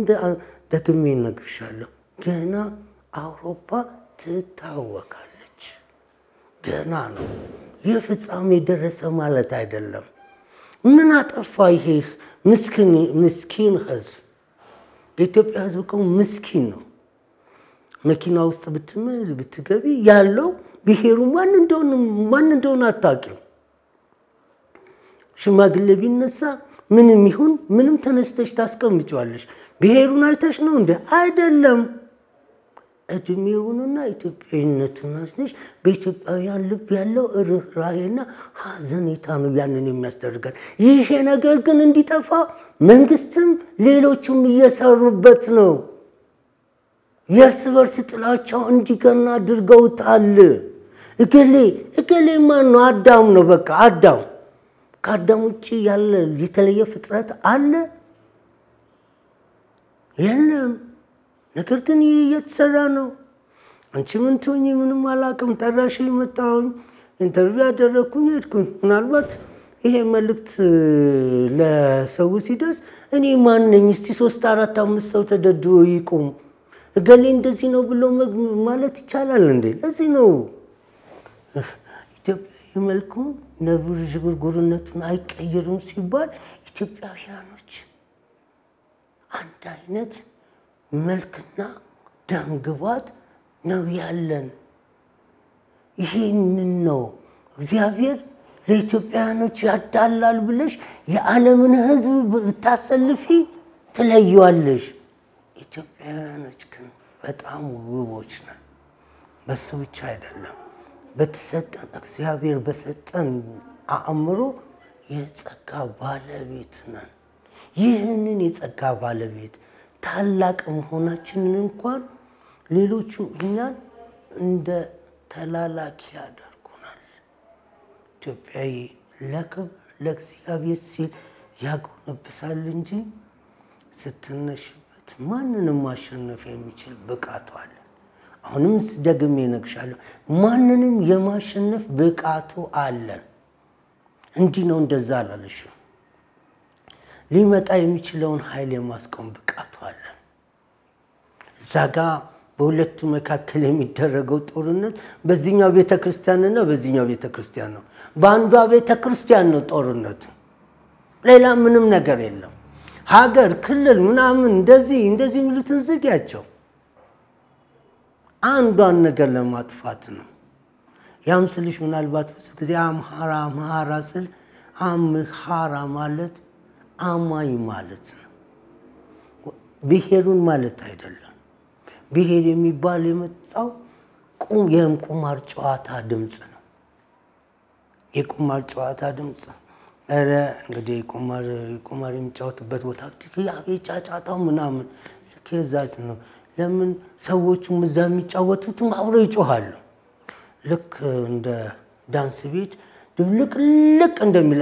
ደግሜ እነግርሻለሁ፣ ገና አውሮፓ ትታወቃለች። ገና ነው። ይህ ፍጻሜ ደረሰ ማለት አይደለም። ምን አጠፋ ይሄ ምስኪን ህዝብ? የኢትዮጵያ ህዝብ እኮ ምስኪን ነው። መኪና ውስጥ ብትመዝ ብትገቢ ያለው ብሔሩ ማን እንደሆነ አታውቂም። ሽማግሌ ቢነሳ ምንም ይሁን ምንም ተነስተሽ ታስቀምጫዋለሽ። ብሔሩን አይተሽ ነው እንደ አይደለም። እድሜውንና ኢትዮጵያዊነቱን አስነሽ በኢትዮጵያውያን ልብ ያለው ርኅራኄና ሐዘኔታ ነው ያንን የሚያስደርጋል። ይሄ ነገር ግን እንዲጠፋ መንግስትም ሌሎቹም እየሰሩበት ነው። የእርስ በርስ ጥላቻው እንዲገና አድርገውታል። እገሌ እገሌ ማን ነው? አዳም ነው። በቃ አዳም። ከአዳም ውጭ ያለ የተለየ ፍጥረት አለ? የለም። ነገር ግን ይህ እየተሰራ ነው። አንቺ ምን ትሆኚ? ምንም አላውቅም። ጠራሽ፣ መጣሁኝ፣ interview ያደረግኩኝ፣ ሄድኩኝ። ምናልባት ይሄ መልእክት ለሰው ሲደርስ እኔ ማን ነኝ? እስቲ ሶስት አራት አምስት ሰው ተደድሮ ይቁም እገሌ እንደዚህ ነው ብሎ ማለት ይቻላል እንዴ? ለዚህ ነው ኢትዮጵያዊ መልኩ ነብር ዥጉርጉርነቱን አይቀይርም ሲባል ኢትዮጵያውያኖች አንድ አይነት መልክና ደምግባት ነው ያለን። ይህንን ነው እግዚአብሔር ለኢትዮጵያውያኖች ያዳላል ብለሽ የዓለምን ሕዝብ ብታሰልፊ ትለየዋለሽ። ኢትዮጵያውያኖች ግን በጣም ውቦች ነን። በሱ ብቻ አይደለም፣ በተሰጠን እግዚአብሔር በሰጠን አእምሮ የጸጋ ባለቤት ነን። ይህንን የጸጋ ባለቤት ታላቅ መሆናችንን እንኳን ሌሎቹ እኛን እንደ ተላላኪ ያደርጉናል። ኢትዮጵያዊ ለክብር ለእግዚአብሔር ሲል ያጎነብሳል እንጂ ስትነሽበት ማንንም ማሸነፍ የሚችል ብቃቱ አለ። አሁንም ደግሜ እነግርሻለሁ፣ ማንንም የማሸነፍ ብቃቱ አለን። እንዲህ ነው እንደዛ አላለሽም። ሊመጣ የሚችለውን ኃይል የማስቆም ብቃቱ አለ። እዛ ጋ በሁለቱ መካከል የሚደረገው ጦርነት በዚህኛው ቤተ ክርስቲያንና በዚህኛው ቤተ ክርስቲያን ነው። በአንዷ ቤተ ክርስቲያን ነው ጦርነቱ። ሌላ ምንም ነገር የለም። ሀገር፣ ክልል ምናምን እንደዚህ እንደዚህ የሚሉትን ዝጊያቸው። አንዷን ነገር ለማጥፋት ነው። ያም ስልሽ ምናልባት ብዙ ጊዜ አምሃራ አምሃራ ስል አምሃራ ማለት አማኝ ማለት ነው። ብሔሩን ማለት አይደለም። ብሔር የሚባል የመጣው ይህም ቁማር ጨዋታ ድምፅ ነው። የቁማር ጨዋታ ድምፅ ኧረ እንግዲህ ቁማር የሚጫወትበት ቦታ አቤት ጫጫታው ምናምን ከዛት ነው። ለምን ሰዎቹም እዛ የሚጫወቱትም አብረው ይጮሃሉ። ልክ እንደ ዳንስ ቤት ድብልቅልቅ እንደሚላ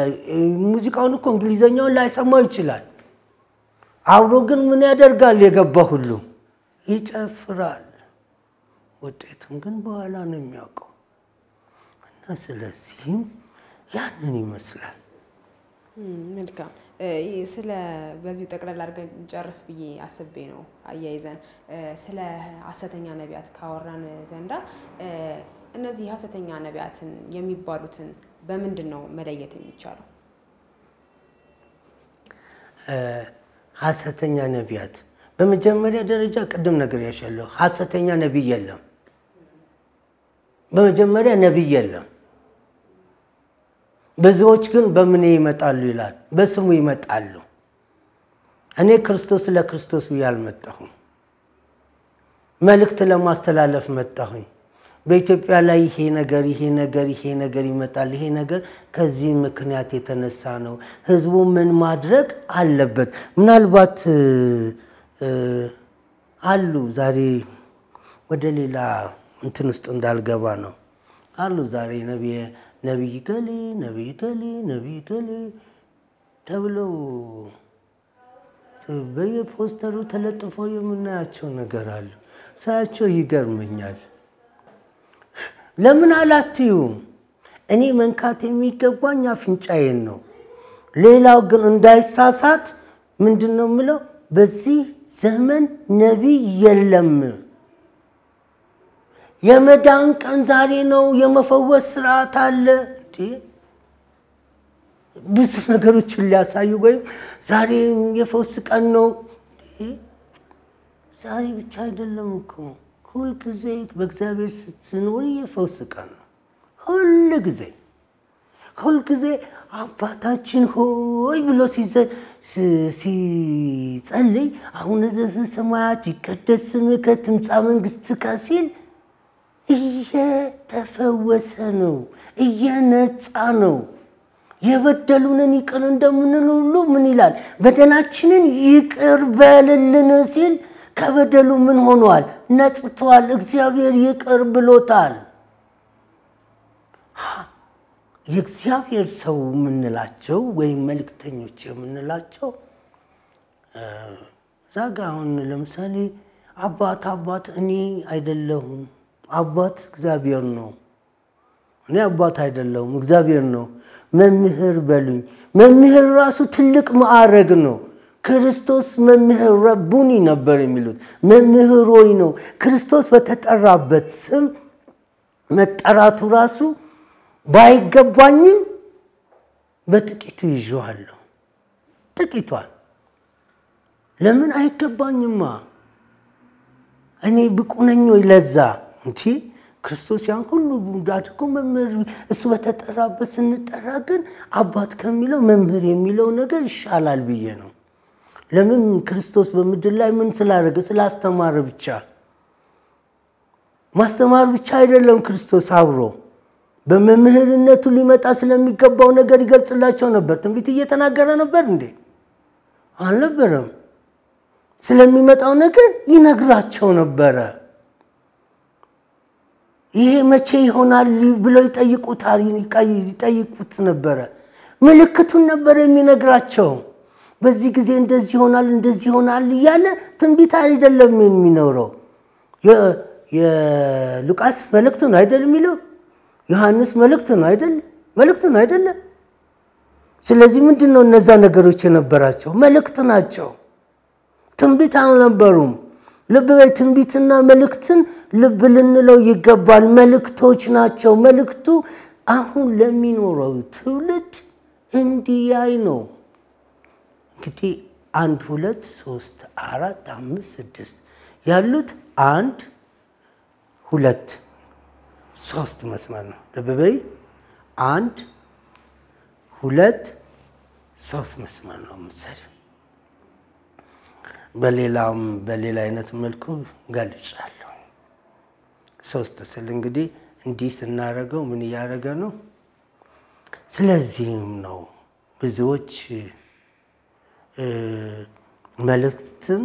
ሙዚቃውን እኮ እንግሊዘኛውን ላይሰማው ይችላል። አብሮ ግን ምን ያደርጋል? የገባ ሁሉ ይጨፍራል። ውጤቱን ግን በኋላ ነው የሚያውቀው። እና ስለዚህም ያንን ይመስላል። መልካም ስለ በዚሁ ጠቅላላ አድርገን ጨርስ ብዬ አስቤ ነው። አያይዘን ስለ ሐሰተኛ ነቢያት ካወራን ዘንዳ እነዚህ ሐሰተኛ ነቢያትን የሚባሉትን በምንድን ነው መለየት የሚቻለው? ሐሰተኛ ነቢያት በመጀመሪያ ደረጃ ቅድም ነገር ያሻለሁ ሐሰተኛ ነቢይ የለም። በመጀመሪያ ነቢይ የለም። ብዙዎች ግን በምኔ ይመጣሉ ይላል፣ በስሙ ይመጣሉ። እኔ ክርስቶስ ለክርስቶስ ብዬ አልመጣሁም። መልእክት ለማስተላለፍ መጣሁኝ። በኢትዮጵያ ላይ ይሄ ነገር ይሄ ነገር ይሄ ነገር ይመጣል። ይሄ ነገር ከዚህ ምክንያት የተነሳ ነው። ህዝቡ ምን ማድረግ አለበት? ምናልባት አሉ ዛሬ ወደ ሌላ እንትን ውስጥ እንዳልገባ ነው አሉ ዛሬ ነቢይ ገሌ ነቢይ ገሌ ነቢይ ገሌ ተብለው በየፖስተሩ ተለጥፈው የምናያቸው ነገር አሉ። ሳያቸው ይገርመኛል። ለምን አላትዩም? እኔ መንካት የሚገባኝ አፍንጫዬን ነው። ሌላው ግን እንዳይሳሳት ምንድን ነው የምለው? በዚህ ዘመን ነቢይ የለም። የመዳን ቀን ዛሬ ነው። የመፈወስ ስርዓት አለ። ብዙ ነገሮችን ሊያሳዩ ወይም ዛሬ የፈውስ ቀን ነው። ዛሬ ብቻ አይደለም እኮ ሁል ጊዜ በእግዚአብሔር ስትኖር የፈውስ ቀን ነው። ሁል ጊዜ ሁል ጊዜ አባታችን ሆይ ብሎ ሲጸልይ አቡነ ዘበሰማያት ይቀደስ ስምከ ትምጻእ መንግሥትከ ሲል እየተፈወሰ ነው፣ እየነጻ ነው። የበደሉንን ይቅር እንደምንል ሁሉ ምን ይላል? በደላችንን ይቅር በልልን ሲል ከበደሉ ምን ሆኗል? ነጽቷል። እግዚአብሔር ይቅር ብሎታል። የእግዚአብሔር ሰው የምንላቸው ወይም መልእክተኞች የምንላቸው እዛ ጋ አሁን ለምሳሌ አባት አባት እኔ አይደለሁም፣ አባት እግዚአብሔር ነው። እኔ አባት አይደለሁም፣ እግዚአብሔር ነው። መምህር በሉኝ። መምህር ራሱ ትልቅ ማዕረግ ነው። ክርስቶስ መምህር ረቡኒ ነበር የሚሉት መምህሮይ ነው። ክርስቶስ በተጠራበት ስም መጠራቱ ራሱ ባይገባኝም በጥቂቱ ይዤዋለሁ። ጥቂቷን ለምን አይገባኝማ? እኔ ብቁ ነኝ ወይ ለዛ እንጂ ክርስቶስ ያን ሁሉ አድርጎ መምህር እሱ በተጠራበት ስንጠራ ግን አባት ከሚለው መምህር የሚለው ነገር ይሻላል ብዬ ነው። ለምን ክርስቶስ በምድር ላይ ምን ስላደረገ? ስላስተማረ ብቻ። ማስተማር ብቻ አይደለም። ክርስቶስ አብሮ በመምህርነቱ ሊመጣ ስለሚገባው ነገር ይገልጽላቸው ነበር። ትንቢት እየተናገረ ነበር እንዴ? አልነበረም። ስለሚመጣው ነገር ይነግራቸው ነበረ። ይሄ መቼ ይሆናል ብለው ይጠይቁታል፣ ይጠይቁት ነበረ። ምልክቱን ነበር የሚነግራቸው። በዚህ ጊዜ እንደዚህ ይሆናል እንደዚህ ይሆናል እያለ ትንቢት አይደለም የሚኖረው። የሉቃስ መልእክት ነው አይደል የሚለው? ዮሐንስ መልእክት ነው አይደል? መልእክት ነው አይደለ? ስለዚህ ምንድን ነው እነዛ ነገሮች የነበራቸው መልእክት ናቸው፣ ትንቢት አልነበሩም። ልብ በይ፣ ትንቢትና መልእክትን ልብ ልንለው ይገባል። መልእክቶች ናቸው። መልእክቱ አሁን ለሚኖረው ትውልድ እንዲያይ ነው። እንግዲህ አንድ ሁለት ሶስት አራት አምስት ስድስት ያሉት አንድ ሁለት ሶስት መስመር ነው። ልብ በይ አንድ ሁለት ሶስት መስመር ነው የምትሰሪው። በሌላም በሌላ አይነት መልኩ ገልጫለሁ። ሶስት ስል እንግዲህ እንዲህ ስናደርገው ምን እያደረገ ነው? ስለዚህም ነው ብዙዎች መልእክትን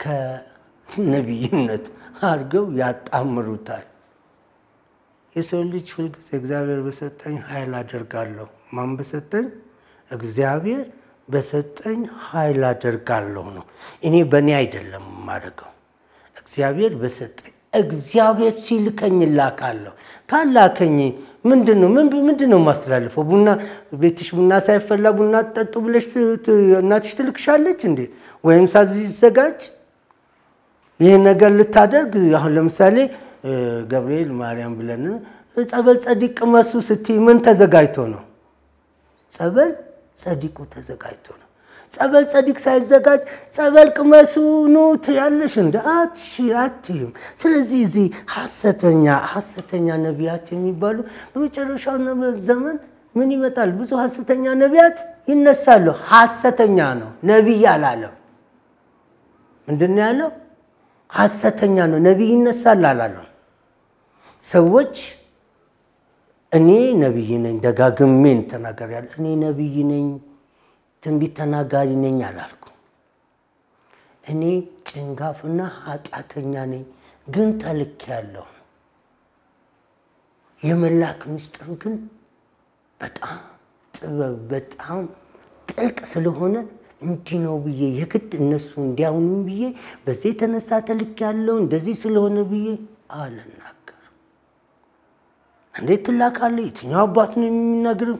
ከነቢይነት አድርገው ያጣምሩታል። የሰው ልጅ ሁልጊዜ እግዚአብሔር በሰጠኝ ኃይል አደርጋለሁ። ማን በሰጠኝ? እግዚአብሔር በሰጠኝ ኃይል አደርጋለሁ ነው። እኔ በእኔ አይደለም የማደርገው፣ እግዚአብሔር በሰጠኝ። እግዚአብሔር ሲልከኝ እላካለሁ። ካላከኝ ምንድን ነው ምንድን ነው የማስተላልፈው? ቡና ቤትሽ ቡና ሳይፈላ ቡና ጠጡ ብለሽ እናትሽ ትልክሻለች እንዴ? ወይም ሳዘጋጅ ይህን ነገር ልታደርግ አሁን ለምሳሌ ገብርኤል ማርያም ብለን ጸበል ጸዲቅ ቅመሱ ስትይ ምን ተዘጋጅቶ ነው? ጸበል ጸዲቁ ተዘጋጅቶ ነው። ጸበል ጸዲቅ ሳይዘጋጅ ጸበል ቅመሱ ኑ ትያለሽ እንደ አትይም። ስለዚህ እዚህ ሐሰተኛ ሐሰተኛ ነቢያት የሚባሉ በመጨረሻው ዘመን ምን ይመጣል? ብዙ ሐሰተኛ ነቢያት ይነሳሉ። ሐሰተኛ ነው፣ ነቢይ አላለም። ምንድን ያለው? ሐሰተኛ ነው፣ ነቢይ ይነሳል አላለም። ሰዎች እኔ ነቢይ ነኝ ደጋግሜን ተናገሪያለሁ። እኔ ነቢይ ነኝ ትንቢት ተናጋሪ ነኝ አላልኩ። እኔ ጭንጋፍና ኃጢአተኛ ነኝ ግን ተልኬያለሁ። የመላክ ምስጢር ግን በጣም ጥበብ በጣም ጥልቅ ስለሆነ እንዲህ ነው ብዬ የግድ እነሱ እንዲያውኑ ብዬ በዚህ የተነሳ ተልኬያለሁ እንደዚህ ስለሆነ ብዬ አልናገርም። እንዴት ትላካለህ? የትኛው አባት ነው የሚናገር?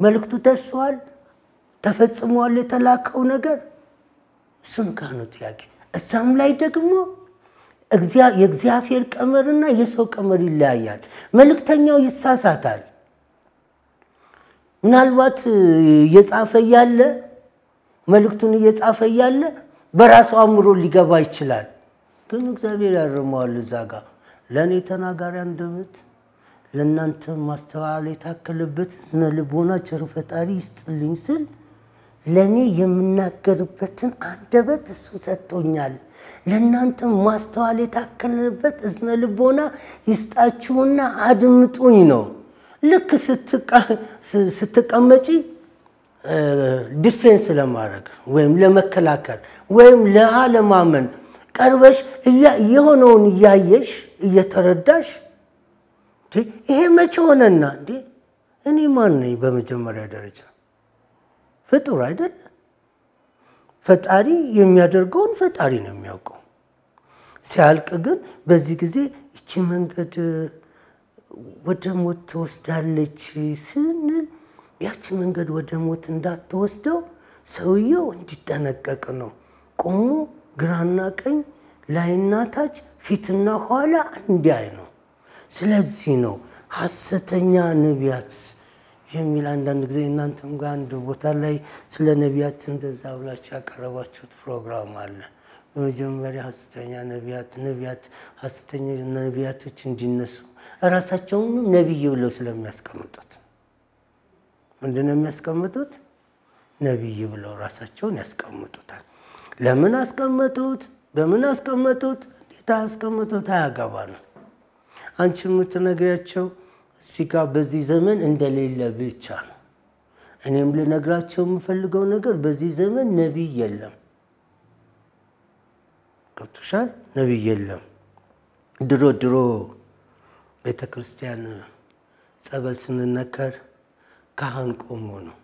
መልእክቱ ደርሷል፣ ተፈጽሟል የተላከው ነገር ጋር ነው ጥያቄ። እዛም ላይ ደግሞ የእግዚአብሔር ቀመርና የሰው ቀመር ይለያያል። መልእክተኛው ይሳሳታል። ምናልባት እየጻፈ እያለ መልእክቱን እየጻፈ እያለ በራሱ አእምሮ ሊገባ ይችላል። ግን እግዚአብሔር ያርመዋል። እዛ ጋር ለእኔ ተናጋሪ አንደበት ለእናንተ ማስተዋል የታከለበት ስነ ልቦና ቸር ፈጣሪ ይስጥልኝ ስል ለእኔ የምናገርበትን አንደበት እሱ ሰጥቶኛል። ለእናንተ ማስተዋል የታከለበት እዝነ ልቦና ይስጣችሁና አድምጡኝ ነው። ልክ ስትቀመጪ defense ለማድረግ ወይም ለመከላከል ወይም ለአለማመን ቀርበሽ የሆነውን እያየሽ እየተረዳሽ ይሄ መቼ ሆነና እንዴ እኔ ማን ነኝ? በመጀመሪያ ደረጃ ፍጡር አይደለ? ፈጣሪ የሚያደርገውን ፈጣሪ ነው የሚያውቀው። ሲያልቅ ግን በዚህ ጊዜ ይቺ መንገድ ወደ ሞት ትወስዳለች ስንል ያቺ መንገድ ወደ ሞት እንዳትወስደው ሰውየው እንዲጠነቀቅ ነው። ቆሞ ግራና ቀኝ ላይና ታች ፊትና ኋላ እንዲያይ ነው። ስለዚህ ነው ሐሰተኛ ነቢያት የሚል አንዳንድ ጊዜ እናንተም ጋር አንድ ቦታ ላይ ስለ ነቢያት እንደዛ ብላችሁ ያቀረባችሁት ፕሮግራም አለ። በመጀመሪያ ሐሰተኛ ነቢያት ነቢያት ሐሰተኛ ነቢያቶች እንዲነሱ እራሳቸውንም ነቢይ ብለው ስለሚያስቀምጡት ምንድን ነው የሚያስቀምጡት? ነቢይ ብለው ራሳቸውን ያስቀምጡታል። ለምን አስቀመጡት? በምን አስቀመጡት? እንዴት አስቀመጡት? አያገባ ነው። አንቺ የምትነግሪያቸው ጋር በዚህ ዘመን እንደሌለ ብቻ ነው። እኔም ልነግራቸው የምፈልገው ነገር በዚህ ዘመን ነቢይ የለም። ገብቶሻል? ነቢይ የለም። ድሮ ድሮ ቤተ ክርስቲያን ጸበል ስንነከር ካህን ቆሞ ነው።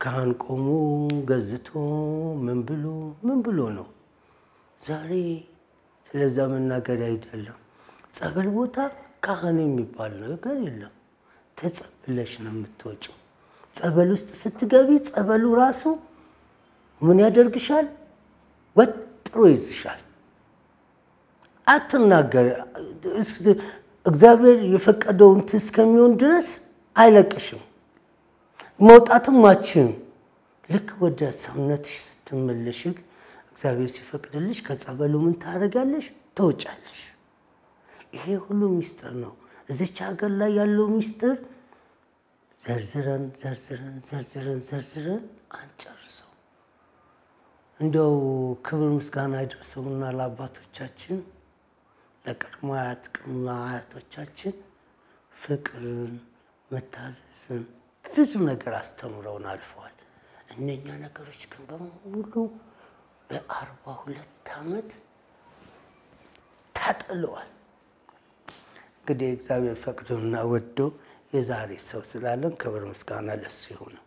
ካህን ቆሞ ገዝቶ ምን ብሎ ምን ብሎ ነው። ዛሬ ስለዛ መናገር አይደለም። ጸበል ቦታ ካህን የሚባል ነገር የለም። ተጸብለሽ ነው የምትወጪው። ጸበል ውስጥ ስትገቢ ጸበሉ ራሱ ምን ያደርግሻል? ወጥሮ ይዝሻል። አትናገር። እግዚአብሔር የፈቀደውን እስከሚሆን ድረስ አይለቅሽም። መውጣትም አችም። ልክ ወደ ሰውነትሽ ስትመለሽ እግዚአብሔር ሲፈቅድልሽ ከጸበሉ ምን ታደርጋለሽ? ትወጫለሽ። ይሄ ሁሉ ሚስጥር ነው። እዚች ሀገር ላይ ያለው ሚስጥር ዘርዝረን ዘርዝረን ዘርዝረን ዘርዝረን አንጨርሰው። እንዲያው ክብር ምስጋና ይደርሰውና ለአባቶቻችን ለቀድሞ አያት ቅድመ አያቶቻችን ፍቅርን፣ መታዘዝን ብዙ ነገር አስተምረውን አልፈዋል። እነኛ ነገሮች ግን በሙሉ በአርባ ሁለት ዓመት ታጥለዋል። እንግዲህ እግዚአብሔር ፈቅዶና ወዶ የዛሬ ሰው ስላለን ክብር ምስጋና ለሱ ይሁነው።